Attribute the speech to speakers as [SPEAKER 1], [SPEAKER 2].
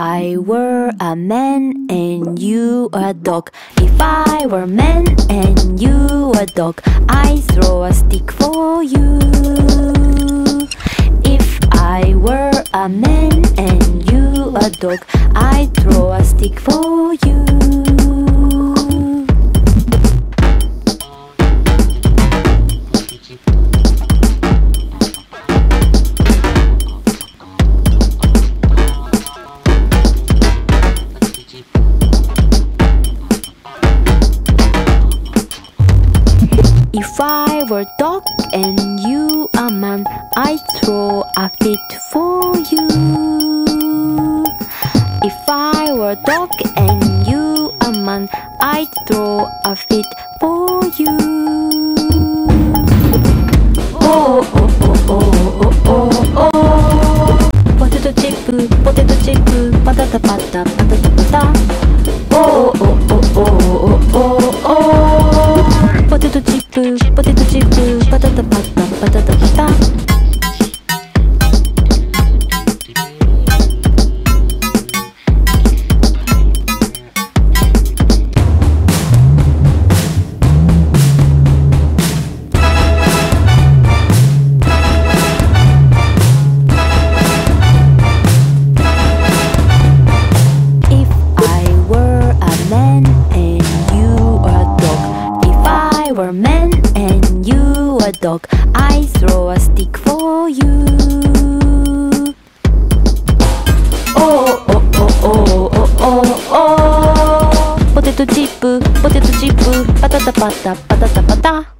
[SPEAKER 1] I were a man and you a dog. If I were man and you a dog I throw a stick for you. If I were a man and you a dog I throw a stick for you If I were a dog and you a man, I'd throw a fit for you. If I were a dog and you a man, I'd throw a fit for you. Oh oh oh oh oh oh oh. Potato chip, potato chip, patata patata patata. Oh oh oh oh oh oh oh. Were a man and you a dog. If I were men and you a dog If I were man and you a dog I throw a stick for you. Oh oh oh oh oh oh oh. Potato chip, potato chip, patata patata patata patata